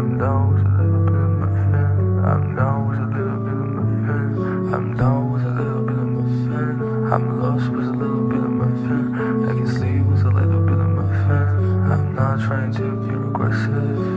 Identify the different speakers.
Speaker 1: I'm down with a little bit of my fin. I'm down with a little bit of my fin. I'm down with a little bit of my fin. I'm lost with a little bit of my fin. I can sleep with a little bit of my fin. I'm not trying to be regressive.